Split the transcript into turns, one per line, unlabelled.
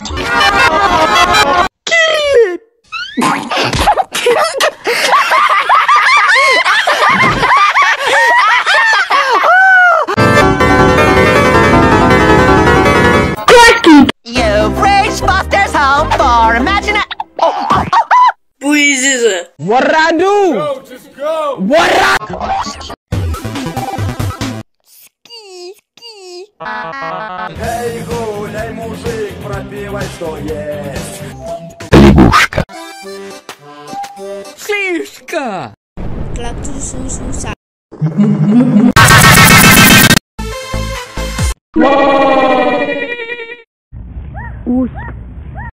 best. Kill it.
You've Foster's home for imagina- oh, oh, oh,
Who is this?
What I do? Go,
just go!
What I-
Ski, ski!
плевать, что есть. Лягушка.
Слишка.
Клаксусусуса.